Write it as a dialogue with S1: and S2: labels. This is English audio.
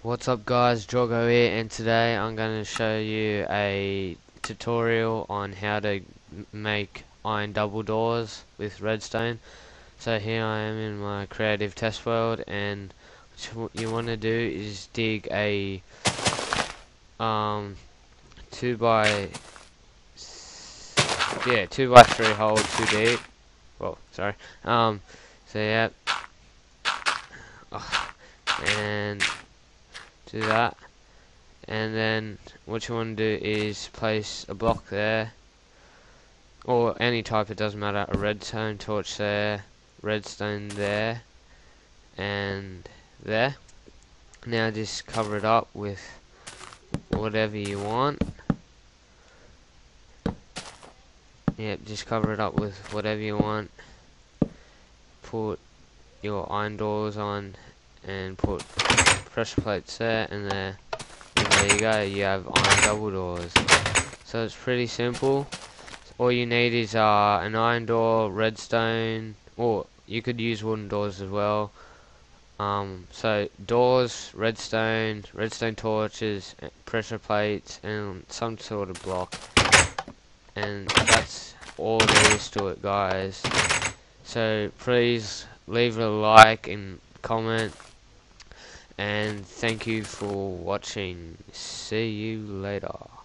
S1: What's up guys, Drogo here and today I'm going to show you a tutorial on how to make iron double doors with redstone. So here I am in my creative test world and what you want to do is dig a um 2 by yeah 2 by 3 hole too deep. Well, sorry. Um so yeah. Oh, and do that. And then what you want to do is place a block there or any type it doesn't matter a redstone torch there redstone there and there. Now just cover it up with whatever you want. Yep just cover it up with whatever you want. Put your iron doors on and put pressure plates there and there and there you go you have iron double doors. So it's pretty simple. All you need is uh, an iron door redstone or you could use wooden doors as well. Um, so doors redstone redstone torches pressure plates and some sort of block. And that's all there is to it guys. So please leave a like and comment and thank you for watching. See you later